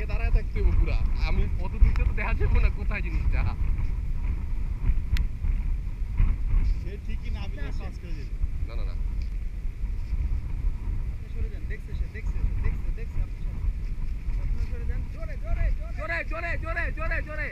আগে দাঁড়ায় থাকতে পুরা আমি কত দূর তো দেখা যাব না কোথায় জিনিসটা? সে ঠিকই না করে না না না। জোরে। জোরে জোরে জোরে জোরে জোরে।